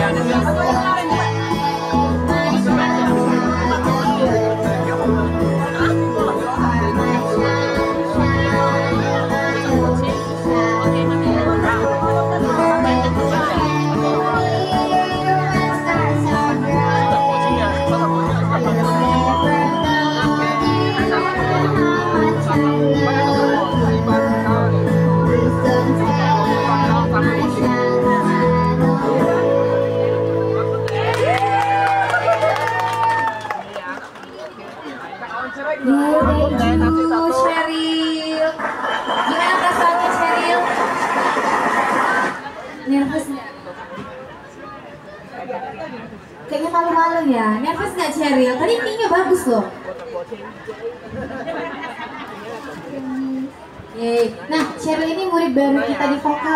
Yani biraz... Gimana perasaannya Cheryl? Nervous nggak? Kayaknya malu-malu ya. Nervous nggak Cheryl? Tadi tingginya bagus loh. Yeay. Nah, Cheryl ini murid baru kita di vokal.